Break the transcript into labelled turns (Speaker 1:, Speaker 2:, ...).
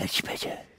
Speaker 1: Hiç becer.